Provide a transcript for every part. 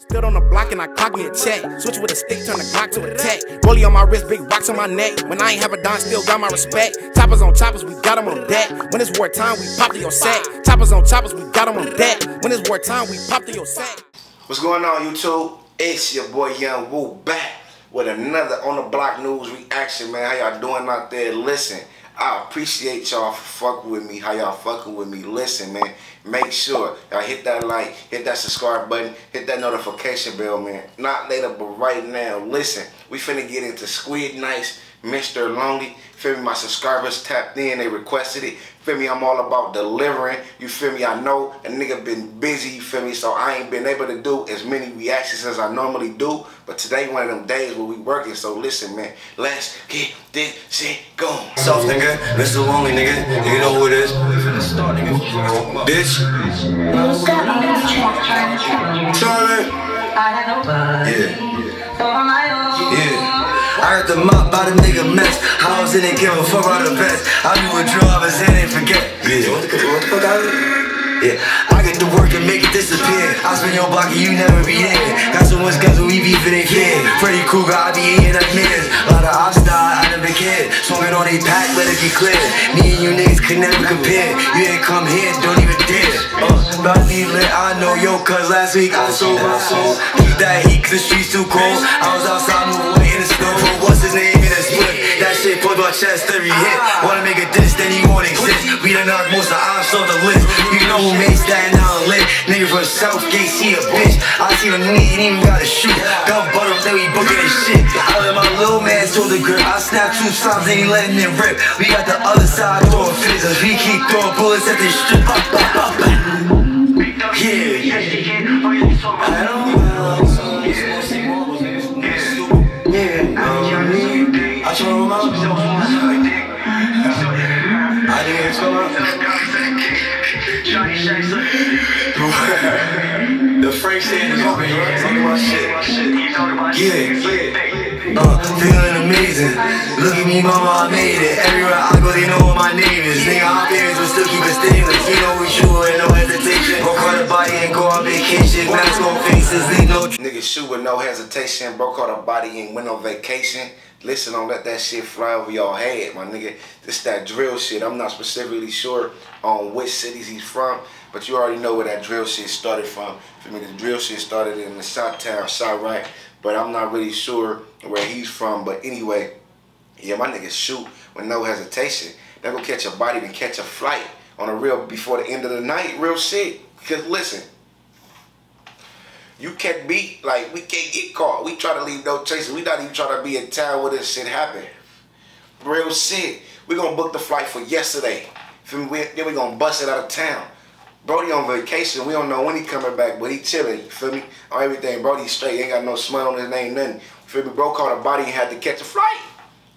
Stood on the block and I clocked me a check. Switch with a stick, turn the Glock to a tech. Rollie on my wrist, big rocks on my neck. When I ain't have a dime, still got my respect. Choppers on choppers, we got them on deck. When it's war time, we pop to your sack. Choppers on choppers, we got them on deck. When it's war time, we pop to your sack. What's going on, YouTube? It's your boy Yung Woo back with another Own Tha Block News reaction, man. How y'all doing out there? Listen, I appreciate y'all for fucking with me. How y'all fucking with me? Listen, man. Make sure y'all hit that like, hit that subscribe button, hit that notification bell, man. Not later, but right now. Listen, we finna get into Squidnice, Mr. Lonely. Feel me? My subscribers tapped in, they requested it. Feel me? I'm all about delivering. You feel me? I know a nigga been busy, you feel me? So I ain't been able to do as many reactions as I normally do. But today one of them days where we working. So listen, man, let's get this shit going. Soft nigga, Mr. Lonely nigga, you know who it is. Bitch. Sorry. Yeah. Yeah. I got the mop by the nigga mess. I was in it, give a fuck about the best. I be with drivers and they forget. Yeah. What the, what Yeah, I get to work and make it disappear. I spend your block and you never be there. Got so much guns we beef it ain't fair. Freddy Krueger, I be eating up minutes. A lot of ops die, I never cared. Smoking on a pack, let it be clear. Me and you niggas could never compare. You ain't come here, don't even dare. Uh, about me lit, I know yo, cause last week I sold my soul. Keep that heat, cause the streets too cold. I was outside moving in the snow. What's his name in the split? That shit pulled my chest every hit. Wanna make a diss, then he won't exist. We done knocked most of ops off the list. You know who made Staten Island lit? Nigga from Southgate, see a bitch. I see a nigga, ain't even gotta shoot. Gun butter, then we booking this shit. I let my little man told the grip. I snap two times, ain't letting it rip. We got the other side throwing fits. We keep throwing bullets at this strip. Yeah. I don't The Frank is over here. Talking about shit. Yeah, yeah. Uh, feeling amazing. Look at me, mama, I made it. Everywhere I go, they know faces, leave no. Niggas shoot with no hesitation, broke out a body and went on vacation. Listen, don't let that shit fly over y'all head, my nigga. This that drill shit. I'm not specifically sure on which cities he's from, but you already know where that drill shit started from. For me, the drill shit started in the South Town, South right, but I'm not really sure where he's from. But anyway, yeah, my niggas shoot with no hesitation. They go catch a body and catch a flight on a real before the end of the night, real shit. Cause listen, you can't beat like we can't get caught. We try to leave no traces. We not even trying to be in town where this shit happen. Real shit. We gonna book the flight for yesterday. Then we gonna bust it out of town. Brody on vacation. We don't know when he coming back, but he chilling. You feel me? On everything. Brody straight. Ain't got no smile on his name, nothing. Feel me? Bro caught a body and had to catch a flight.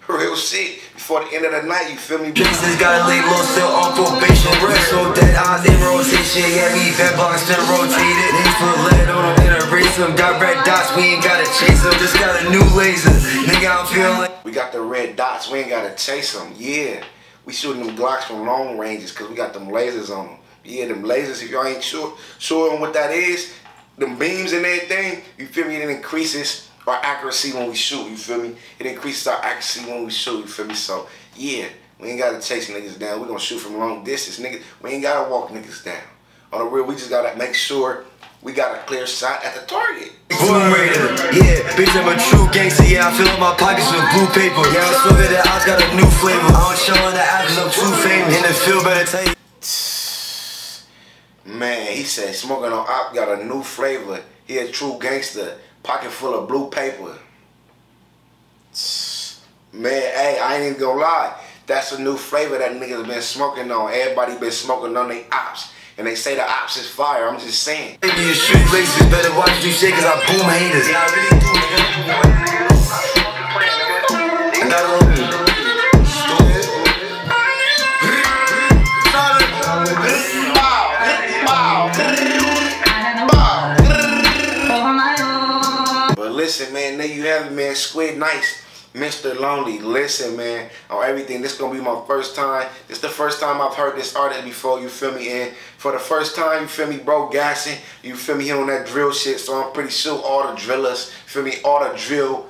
Real shit. Before the end of the night, you feel me? Cases got late low, still on probation. So dead eyes in rotation. Yeah, we vent box been rotated. Names put lead on them and erase them. Got red dots, we ain't gotta chase them. Just got a new laser. Nigga, I'm feeling. We got the red dots. We ain't gotta chase them. Yeah. We shooting them Glocks from long ranges because we got them lasers on them. Yeah, them lasers, if y'all ain't sure, sure on what that is, them beams and everything, you feel me? It increases our accuracy when we shoot, you feel me? It increases our accuracy when we shoot, you feel me? So, yeah, we ain't gotta chase niggas down. we gonna shoot from long distance, niggas. We ain't gotta walk niggas down. On the real, we just gotta make sure we got a clear shot at the target. Boom Raider, yeah, bitch, I'm a true gangster, yeah, I fill up my pockets with blue paper. Yeah, I'm smoking that I got a new flavor. I don't show on the app cause I'm too famous. In the field, better tell you. Man, he said smoking on op got a new flavor. He a true gangster, pocket full of blue paper. Man, hey, I ain't even gonna lie. That's a new flavor that niggas been smoking on. Everybody been smoking on they ops. And they say the ops is fire. I'm just saying. Baby, you shoot laces, better watch you shake cause I boom haters. Yeah, I really do. Listen, man, there you have it, man. Squidnice. Mr. Lonely, listen, man, on everything. This gonna be my first time. This the first time I've heard this artist before, you feel me? And for the first time, you feel me, bro, gassing, you feel me, he on that drill shit. So I'm pretty sure all the drillers, feel me, all the drill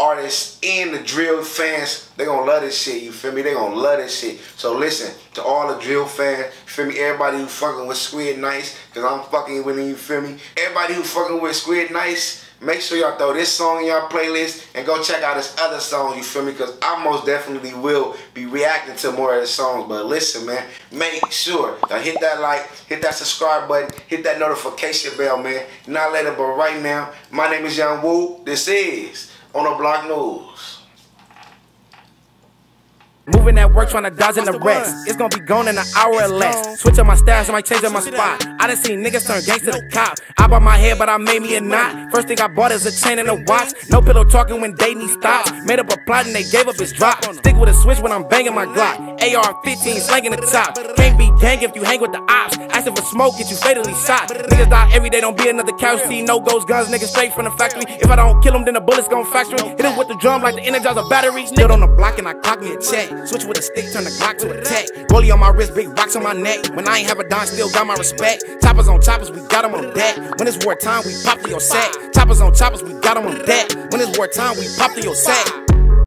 artists and the drill fans, they gonna love this shit, you feel me? They gonna love this shit. So listen, to all the drill fans, feel me? Everybody who fucking with Squidnice, cause I'm fucking with him, you feel me? Everybody who fucking with Squidnice, Make sure y'all throw this song in y'all playlist and go check out his other songs, you feel me? Because I most definitely will be reacting to more of his songs. But listen, man, make sure y'all hit that like, hit that subscribe button, hit that notification bell, man. Not later, but right now, my name is Yung Woo. This is Own Tha Block News. Moving at work, trying to dodge in the rest. It's gonna be gone in an hour or less. Switch up my stash, I might change up my spot. I done seen niggas turn gangsta to cop. I bought my head, but I made me a knot. First thing I bought is a chain and a watch. No pillow talking when dating stops. Made up a plot and they gave up his drop. Stick with a switch when I'm banging my Glock. AR 15 slanging the top. Can't be gang if you hang with the ops. Asking for smoke, get you fatally shot. Niggas die every day, don't be another couch. See no ghost guns, niggas straight from the factory. If I don't kill them, then the bullets gon' factory. Hit him with the drum like the energizer battery. Stood on the block and I cock me a check. Switch with a stick, turn the Glock to a tech. Rollie on my wrist, big rocks on my neck. When I ain't have a dime, still got my respect. Choppers on choppers, we got them on deck. When it's war time, we pop to your sack. Choppers on choppers, we got them on deck. When it's war time, we pop to your set.